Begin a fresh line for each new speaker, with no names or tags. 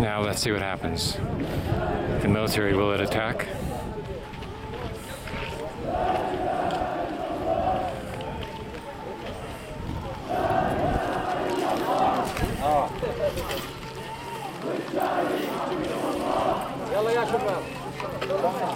now let's see what happens. The military will it attack? Ah.